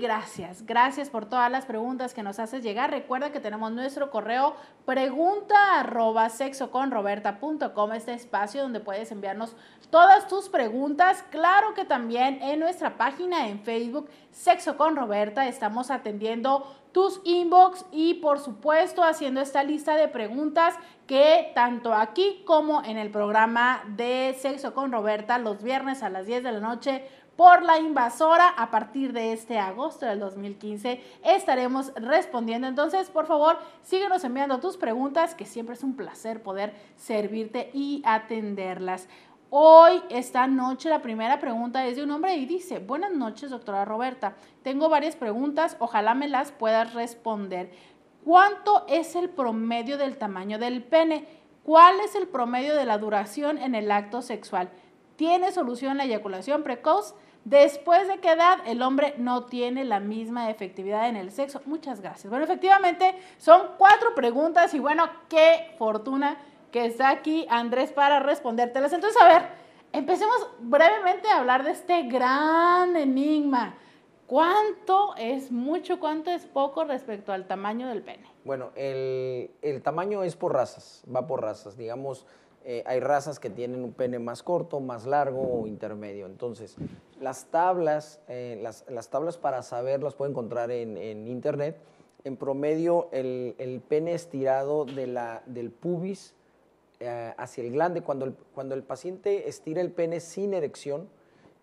gracias, gracias por todas las preguntas que nos haces llegar. Recuerda que tenemos nuestro correo pregunta arroba sexoconroberta.com, este espacio donde puedes enviarnos todas tus preguntas. Claro que también en nuestra página en Facebook, Sexo con Roberta, estamos atendiendo tus inbox y por supuesto haciendo esta lista de preguntas que tanto aquí como en el programa de Sexo con Roberta los viernes a las 10 de la noche por la invasora a partir de este agosto del 2015 estaremos respondiendo. Entonces, por favor, síguenos enviando tus preguntas, que siempre es un placer poder servirte y atenderlas. Hoy, esta noche, la primera pregunta es de un hombre y dice, buenas noches, doctora Roberta. Tengo varias preguntas, ojalá me las puedas responder. ¿Cuánto es el promedio del tamaño del pene? ¿Cuál es el promedio de la duración en el acto sexual? ¿Tiene solución la eyaculación precoz? Después de qué edad el hombre no tiene la misma efectividad en el sexo. Muchas gracias. Bueno, efectivamente son cuatro preguntas y bueno, qué fortuna que está aquí Andrés para respondértelas. Entonces, a ver, empecemos brevemente a hablar de este gran enigma. ¿Cuánto es mucho, cuánto es poco respecto al tamaño del pene? Bueno, el, el tamaño es por razas, va por razas. Digamos, eh, hay razas que tienen un pene más corto, más largo o intermedio. Entonces, las tablas, eh, las, las, tablas para saber las pueden encontrar en, en internet. En promedio, el, el, pene estirado de la, del pubis eh, hacia el glande, cuando el, cuando el paciente estira el pene sin erección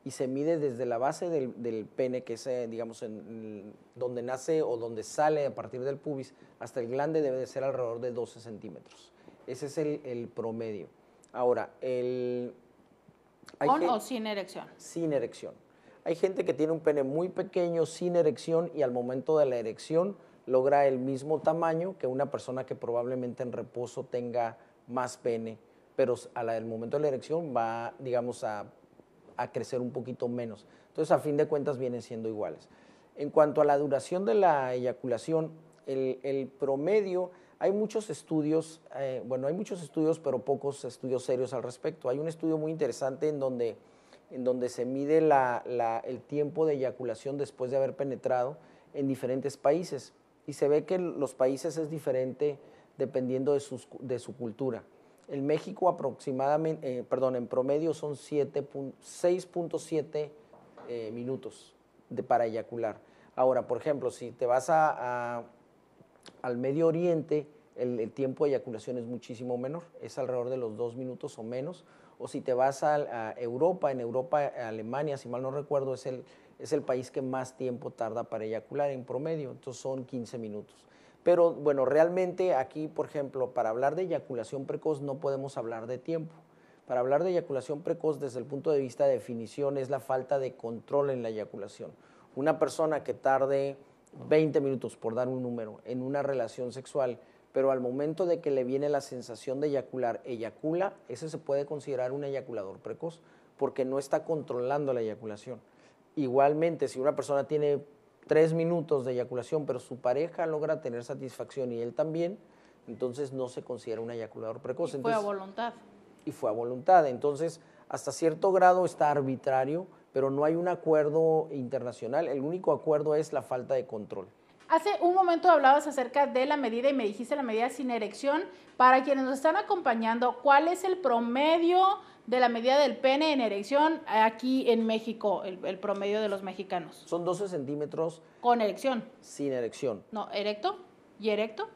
y se mide desde la base del, del pene, que es, eh, digamos, en, donde nace o donde sale a partir del pubis, hasta el glande debe de ser alrededor de 12 centímetros. Ese es el, el promedio. Ahora, el... Hay ¿Con o sin erección? Sin erección. Hay gente que tiene un pene muy pequeño, sin erección, y al momento de la erección logra el mismo tamaño que una persona que probablemente en reposo tenga más pene, pero al momento de la erección va, digamos, a, a crecer un poquito menos. Entonces, a fin de cuentas, vienen siendo iguales. En cuanto a la duración de la eyaculación, el, el promedio hay muchos estudios, eh, bueno, hay muchos estudios, pero pocos estudios serios al respecto. Hay un estudio muy interesante en donde, en donde se mide el tiempo de eyaculación después de haber penetrado en diferentes países. Y se ve que los países es diferente dependiendo de, su cultura. En México aproximadamente, eh, perdón, en promedio son 6.7 eh, minutos para eyacular. Ahora, por ejemplo, si te vas a al Medio Oriente el, tiempo de eyaculación es muchísimo menor, es alrededor de los dos minutos o menos. O si te vas a, a Europa, en Europa, Alemania, si mal no recuerdo, es el, es el país que más tiempo tarda para eyacular en promedio, entonces son 15 minutos. Pero bueno, realmente aquí, por ejemplo, para hablar de eyaculación precoz no podemos hablar de tiempo. Para hablar de eyaculación precoz desde el punto de vista de definición es la falta de control en la eyaculación. Una persona que tarde 20 minutos, por dar un número, en una relación sexual, pero al momento de que le viene la sensación de eyacular, eyacula, ese se puede considerar un eyaculador precoz, porque no está controlando la eyaculación. Igualmente, si una persona tiene tres minutos de eyaculación, pero su pareja logra tener satisfacción y él también, entonces no se considera un eyaculador precoz. Y fue entonces, a voluntad. Y fue a voluntad. Entonces, hasta cierto grado está arbitrario, pero no hay un acuerdo internacional. El único acuerdo es la falta de control. Hace un momento hablabas acerca de la medida y me dijiste la medida sin erección. Para quienes nos están acompañando, ¿cuál es el promedio de la medida del pene en erección aquí en México, el, el promedio de los mexicanos? Son 12 centímetros. ¿Con erección? Sin erección. No, ¿erecto? ¿Y erecto?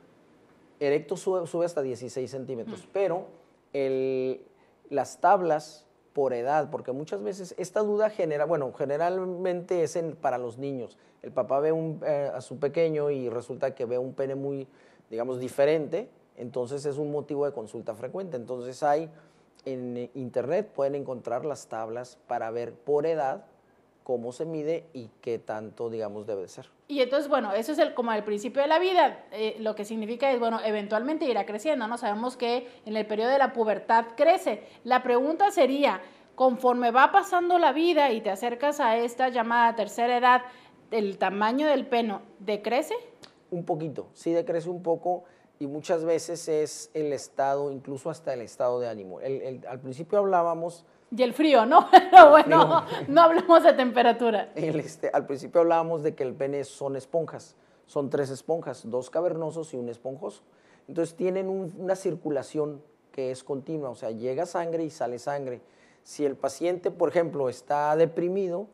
Erecto sube, sube hasta 16 centímetros, mm. pero el, las tablas por edad, porque muchas veces esta duda genera, bueno, generalmente es para los niños. El papá ve un, eh, a su pequeño y resulta que ve un pene muy, digamos, diferente, entonces es un motivo de consulta frecuente. Entonces hay en internet pueden encontrar las tablas para ver por edad cómo se mide y qué tanto, digamos, debe de ser. Y entonces, bueno, eso es el, como el principio de la vida, eh, lo que significa es, bueno, eventualmente irá creciendo, ¿no? Sabemos que en el periodo de la pubertad crece. La pregunta sería, conforme va pasando la vida y te acercas a esta llamada tercera edad, ¿el tamaño del pene decrece? Un poquito, sí decrece un poco y muchas veces es el estado, incluso hasta el estado de ánimo. El, el, al principio hablábamos Y el frío, ¿no? Pero bueno, no hablemos de temperatura. este, al principio hablábamos de que el pene son esponjas. Son tres esponjas, dos cavernosos y un esponjoso. Entonces tienen una circulación que es continua, o sea, llega sangre y sale sangre. Si el paciente, por ejemplo, está deprimido,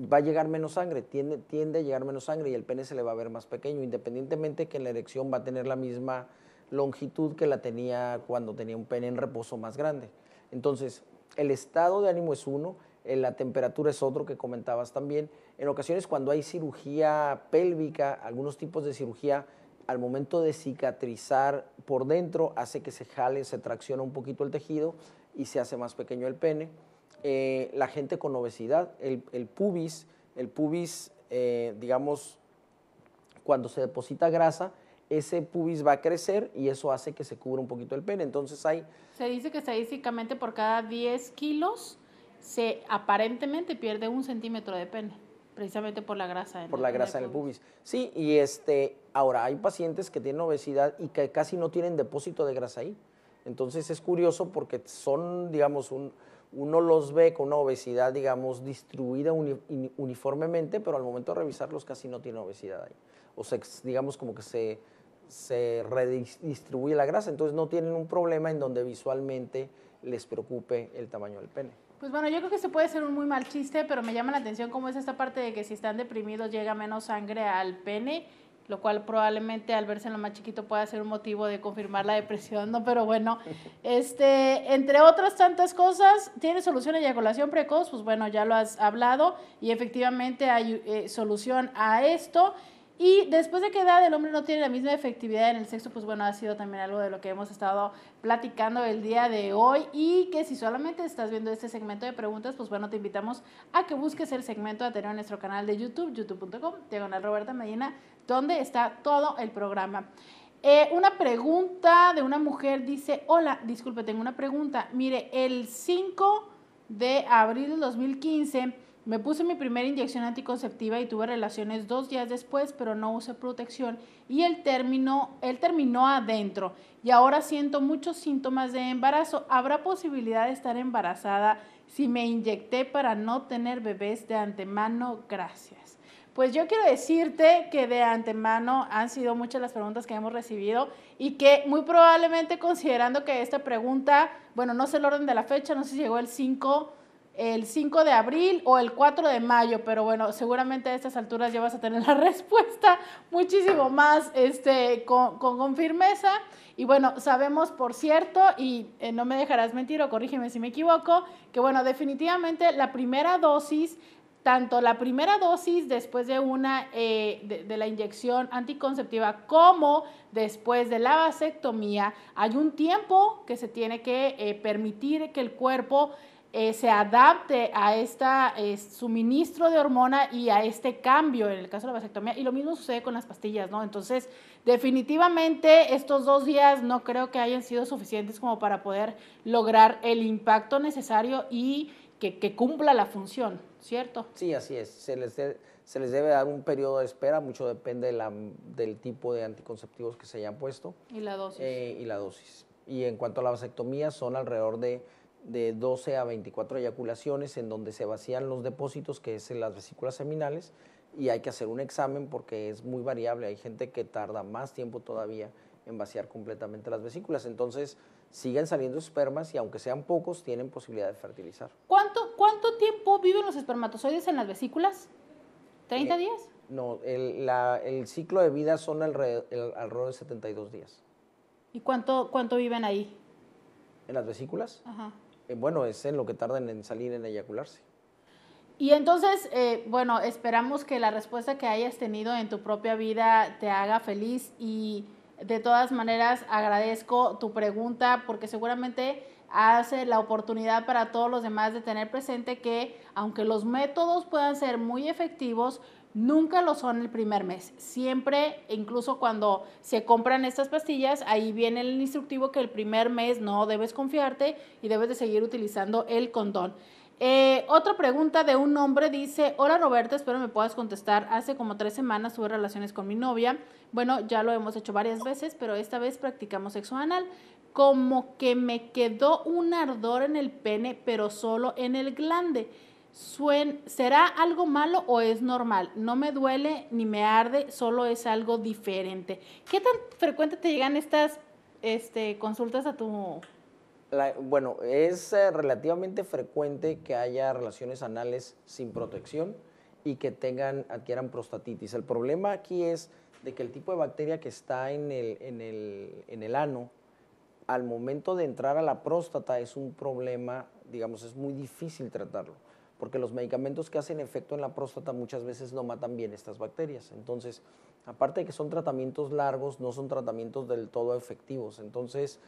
va a llegar menos sangre, tiende, tiende a llegar menos sangre y el pene se le va a ver más pequeño, independientemente que la erección va a tener la misma longitud que la tenía cuando tenía un pene en reposo más grande. Entonces, el estado de ánimo es uno, eh, la temperatura es otro que comentabas también. En ocasiones cuando hay cirugía pélvica, algunos tipos de cirugía, al momento de cicatrizar por dentro hace que se jale, se tracciona un poquito el tejido y se hace más pequeño el pene. Eh, la gente con obesidad, el, pubis, el pubis, eh, digamos, cuando se deposita grasa, ese pubis va a crecer y eso hace que se cubra un poquito el pene. Entonces hay... Se dice que estadísticamente por cada 10 kilos se aparentemente pierde un centímetro de pene, precisamente por la grasa. En por la grasa en el pubis. Sí, y este, ahora hay pacientes que tienen obesidad y que casi no tienen depósito de grasa ahí. Entonces es curioso porque son, digamos, un, uno los ve con una obesidad, digamos, distribuida uniformemente, pero al momento de revisarlos casi no tiene obesidad ahí. O sea, digamos como que se, se redistribuye la grasa, entonces no tienen un problema en donde visualmente les preocupe el tamaño del pene. Pues bueno, yo creo que se puede ser un muy mal chiste, pero me llama la atención cómo es esta parte de que si están deprimidos llega menos sangre al pene, lo cual probablemente al verse en lo más chiquito pueda ser un motivo de confirmar la depresión, ¿no? Pero bueno, este, entre otras tantas cosas, ¿tiene solución a eyaculación precoz? Pues bueno, ya lo has hablado y efectivamente hay eh, solución a esto. Y después de que edad el hombre no tiene la misma efectividad en el sexo, pues bueno, ha sido también algo de lo que hemos estado platicando el día de hoy y que si solamente estás viendo este segmento de preguntas, pues bueno, te invitamos a que busques el segmento anterior en nuestro canal de YouTube, youtube.com, diagonal Roberta Medina, donde está todo el programa. Eh, una pregunta de una mujer dice, hola, disculpe, tengo una pregunta. Mire, el 5 de abril del 2015 me puse mi primera inyección anticonceptiva y tuve relaciones dos días después, pero no usé protección y el término, él terminó adentro y ahora siento muchos síntomas de embarazo. ¿Habrá posibilidad de estar embarazada si me inyecté para no tener bebés de antemano? Gracias. Pues yo quiero decirte que de antemano han sido muchas las preguntas que hemos recibido y que muy probablemente considerando que esta pregunta, bueno, no sé el orden de la fecha, no sé si llegó el 5 el 5 de abril o el 4 de mayo, pero bueno, seguramente a estas alturas ya vas a tener la respuesta muchísimo más este, con, con, firmeza. Y bueno, sabemos, por cierto, y eh, no me dejarás mentir o corrígeme si me equivoco, que bueno, definitivamente la primera dosis tanto la primera dosis después de una eh, de, la inyección anticonceptiva como después de la vasectomía, hay un tiempo que se tiene que eh, permitir que el cuerpo eh, se adapte a este suministro de hormona y a este cambio en el caso de la vasectomía. Y lo mismo sucede con las pastillas, ¿no? Entonces, definitivamente estos dos días no creo que hayan sido suficientes como para poder lograr el impacto necesario y que, cumpla la función, ¿cierto? Sí, así es. Se les, se les debe dar un periodo de espera, mucho depende del tipo de anticonceptivos que se hayan puesto. Y la dosis. Eh, y la dosis. Y en cuanto a la vasectomía, son alrededor de de 12 a 24 eyaculaciones en donde se vacían los depósitos, que es en las vesículas seminales, y hay que hacer un examen porque es muy variable. Hay gente que tarda más tiempo todavía en vaciar completamente las vesículas. Entonces, siguen saliendo espermas y aunque sean pocos, tienen posibilidad de fertilizar. ¿Cuánto, cuánto tiempo viven los espermatozoides en las vesículas? ¿30 eh, días? No, el, el, ciclo de vida son alrededor, alrededor de 72 días. ¿Y cuánto, cuánto viven ahí? ¿En las vesículas? Ajá. Eh, bueno, es en lo que tardan en salir en eyacularse. Y entonces, eh, bueno, esperamos que la respuesta que hayas tenido en tu propia vida te haga feliz y de todas maneras agradezco tu pregunta porque seguramente hace la oportunidad para todos los demás de tener presente que aunque los métodos puedan ser muy efectivos, Nunca lo son el primer mes. Siempre, incluso cuando se compran estas pastillas, ahí viene el instructivo que el primer mes no debes confiarte y debes de seguir utilizando el condón. Eh, otra pregunta de un hombre dice, hola Roberta, espero me puedas contestar. Hace como tres semanas tuve relaciones con mi novia. Bueno, ya lo hemos hecho varias veces, pero esta vez practicamos sexo anal. Como que me quedó un ardor en el pene, pero solo en el glande. ¿Será algo malo o es normal? No me duele ni me arde, solo es algo diferente. ¿Qué tan frecuente te llegan estas este, consultas a tu bueno, es eh, relativamente frecuente que haya relaciones anales sin protección y que tengan, adquieran prostatitis. El problema aquí es de que el tipo de bacteria que está en el, en el, en el ano, al momento de entrar a la próstata es un problema, digamos, es muy difícil tratarlo, porque los medicamentos que hacen efecto en la próstata muchas veces no matan bien estas bacterias. Entonces, aparte de que son tratamientos largos, no son tratamientos del todo efectivos. Entonces,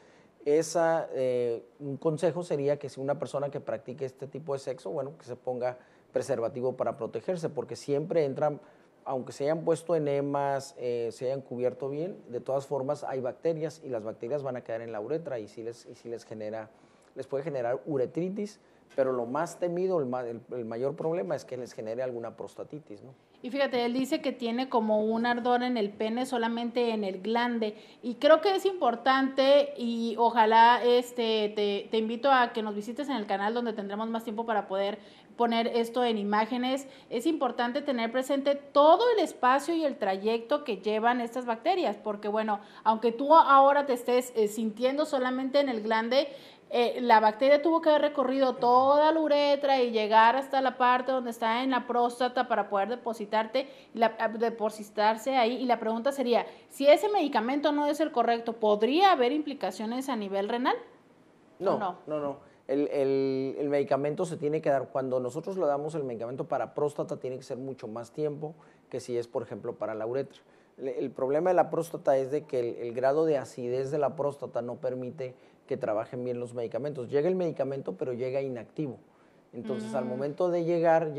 esa, eh, un consejo sería que si una persona que practique este tipo de sexo, bueno, que se ponga preservativo para protegerse, porque siempre entran, aunque se hayan puesto enemas, eh, se hayan cubierto bien, de todas formas hay bacterias y las bacterias van a quedar en la uretra y sí les, y sí les genera, les puede generar uretritis, pero lo más temido, el, el mayor problema es que les genere alguna prostatitis, ¿no? Y fíjate, él dice que tiene como un ardor en el pene solamente en el glande. Y creo que es importante y ojalá este, te, invito a que nos visites en el canal donde tendremos más tiempo para poder poner esto en imágenes. Es importante tener presente todo el espacio y el trayecto que llevan estas bacterias, porque bueno, aunque tú ahora te estés eh, sintiendo solamente en el glande, eh, la bacteria tuvo que haber recorrido toda la uretra y llegar hasta la parte donde está en la próstata para poder depositarte, la, depositarse ahí. Y la pregunta sería, si ese medicamento no es el correcto, ¿podría haber implicaciones a nivel renal? No, no, no, no. El, el, el, medicamento se tiene que dar, cuando nosotros le damos el medicamento para próstata, tiene que ser mucho más tiempo que si es, por ejemplo, para la uretra. El, problema de la próstata es de que el grado de acidez de la próstata no permite que trabajen bien los medicamentos. Llega el medicamento, pero llega inactivo. Entonces, al mm. momento de llegar,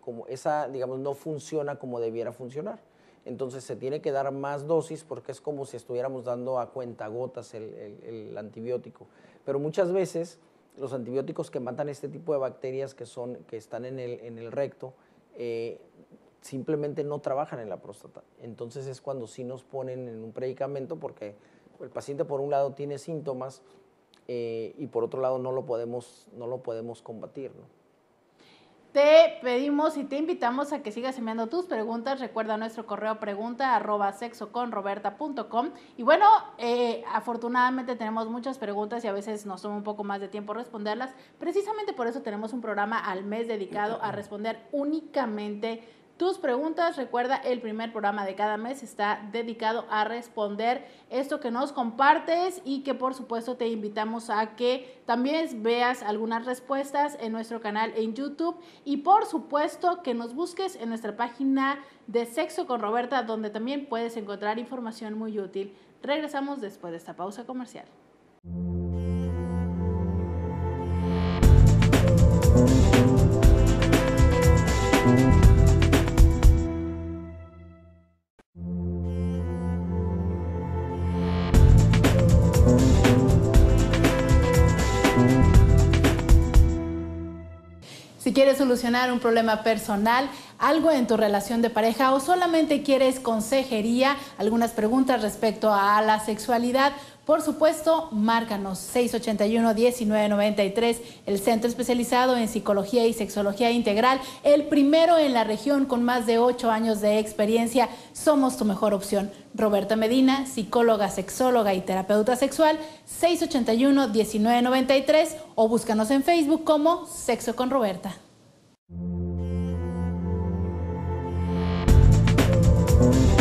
como esa, digamos, no funciona como debiera funcionar. Entonces, se tiene que dar más dosis porque es como si estuviéramos dando a cuentagotas el, el, antibiótico. Pero muchas veces, los antibióticos que matan este tipo de bacterias que, son, que están en el, en el recto, eh, simplemente no trabajan en la próstata. Entonces, es cuando sí nos ponen en un predicamento porque el paciente, por un lado, tiene síntomas eh, y por otro lado no lo podemos, no lo podemos combatir. ¿no? Te pedimos y te invitamos a que sigas enviando tus preguntas. Recuerda nuestro correo pregunta arroba sexoconroberta.com. Y bueno, eh, afortunadamente tenemos muchas preguntas y a veces nos toma un poco más de tiempo responderlas. Precisamente por eso tenemos un programa al mes dedicado a responder únicamente tus preguntas. Recuerda, el primer programa de cada mes está dedicado a responder esto que nos compartes y que por supuesto te invitamos a que también veas algunas respuestas en nuestro canal en YouTube y por supuesto que nos busques en nuestra página de Sexo con Roberta donde también puedes encontrar información muy útil. Regresamos después de esta pausa comercial. Quieres solucionar un problema personal, algo en tu relación de pareja o solamente quieres consejería, algunas preguntas respecto a la sexualidad, por supuesto, márcanos 681-1993, el centro especializado en psicología y sexología integral, el primero en la región con más de ocho años de experiencia. Somos tu mejor opción. Roberta Medina, psicóloga, sexóloga y terapeuta sexual, 681-1993 o búscanos en Facebook como Sexo con Roberta. Thank you.